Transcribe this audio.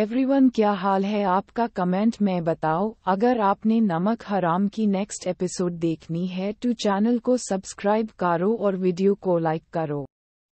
Everyone क्या हाल है आपका? कमेंट में बताओ। अगर आपने नमक हराम की नेक्स्ट एपिसोड देखनी है तो चैनल को सब्सक्राइब करो और वीडियो को लाइक करो।